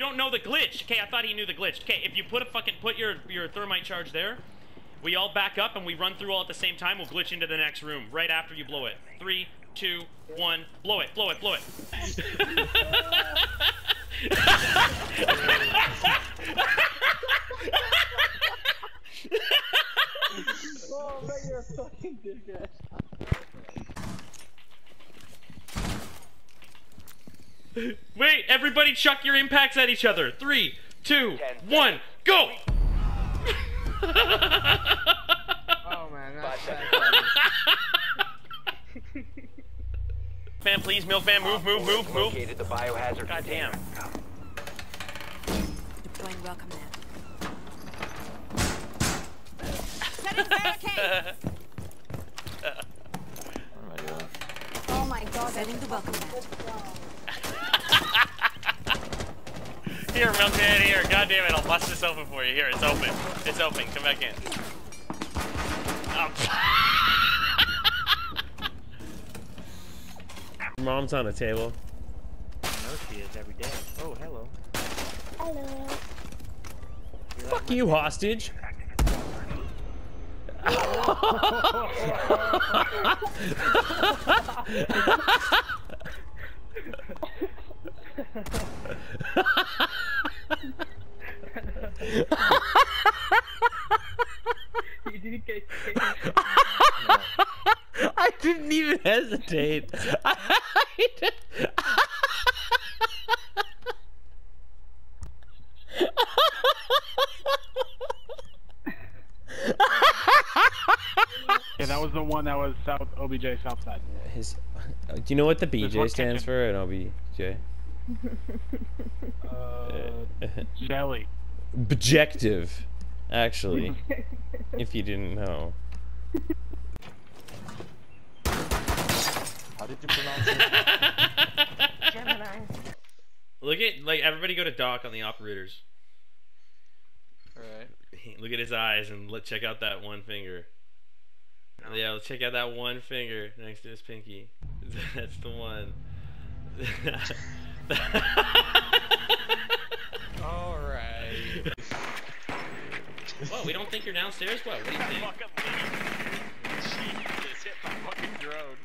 don't know the glitch. Okay, I thought he knew the glitch. Okay, if you put a fucking put your your thermite charge there, we all back up and we run through all at the same time. We'll glitch into the next room right after you blow it. Three, two, one, blow it, blow it, blow it. Oh, but you're a fucking dickhead. Wait, everybody chuck your impacts at each other. Three, two, one, go! Oh man, that's Five bad. Fan, please, Milkman, move, move, move, move. Located the biohazard God damn. Deploying welcome mat. Setting barricade. Oh my god. Setting the welcome mat. Here, Milkman, here. God damn it, I'll bust this open for you. Here, it's open. It's open. Come back in. Oh. Mom's on a table. I know she is every day. Oh, hello. Hello. Fuck you, hostage. you didn't get I didn't even hesitate. Yeah, that was the one that was South OBJ South Side. His, do you know what the BJ stands kitchen. for? An OBJ. Uh, jelly. Objective, actually, if you didn't know. How did you pronounce it? Gemini. Look at, like, everybody go to Doc on the operators. Alright. Look at his eyes and let check out that one finger. Yeah, let's check out that one finger next to his pinky. That's the one. Alright. what? We don't think you're downstairs? What? What do you think? Jesus, hit my fucking drone.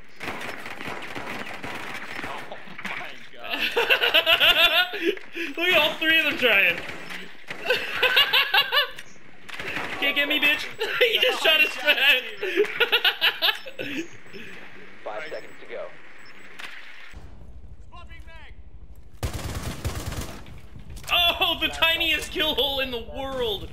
Oh my god. Look at all three of them trying. Can't get me, bitch. he just shot his friend. Five seconds to go. Oh, the tiniest kill hole in the world.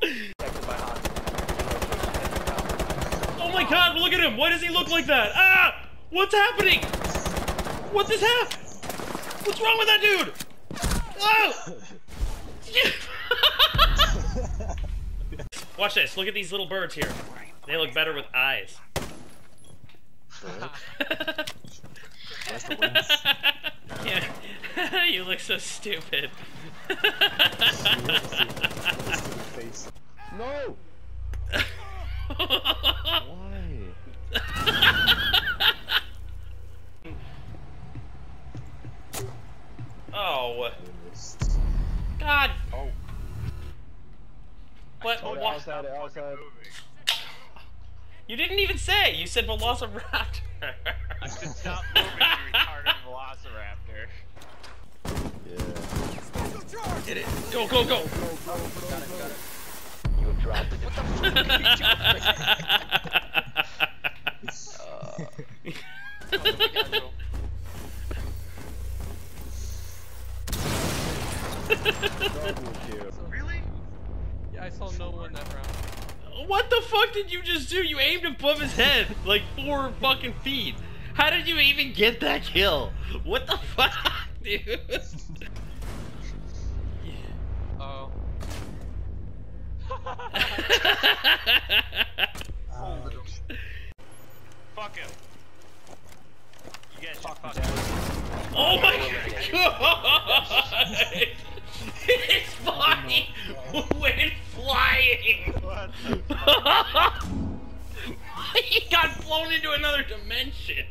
Protected by hostiles. Oh my god, look at him! Why does he look like that? Ah! What's happening? What this hap? What's wrong with that dude? Oh! Watch this. Look at these little birds here. They look better with eyes. yeah. you look so stupid. No! Why? oh. God. Oh. What? Told you what- to stop fucking. You didn't even say. You said Velociraptor. I said stop moving, you retarded velociraptor. Get it. Go, go, go. You have dropped the Really? Yeah, I saw no one that round. what the fuck did you just do? You aimed above his head like four fucking feet. How did you even get that kill? What the fuck, dude? Oh. Fuck him. You guys should fuck oh my god! went flying! What? he got flown into another dimension!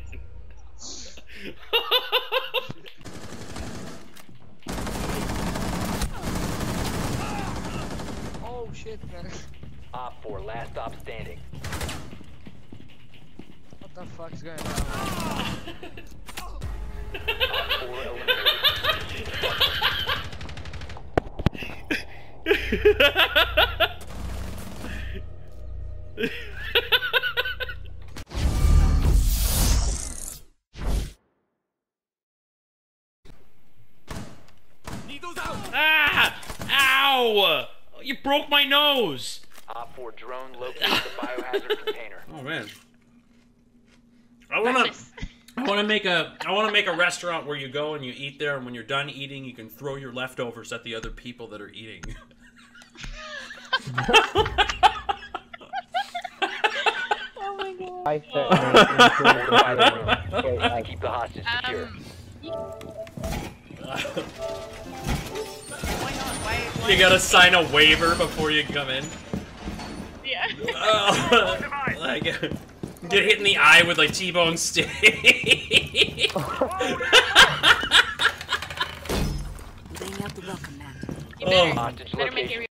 oh shit, man. Op 4, last op standing. What the fuck's going on? Op 4 eliminated ah! Ow! You broke my nose. Op 4 drone located the biohazard container. Oh man. I wanna. I want to make a. I want to make a restaurant where you go and you eat there, and when you're done eating, you can throw your leftovers at the other people that are eating. Oh my god. I Fortify the room. Keep the hostage secure. Um, why? Why? why you gotta sign a waiver before you come in. Yeah. Oh, like, get hit in the eye with like T-bone steak. Laying out the welcome mat. You better, Oh. Hostage better make location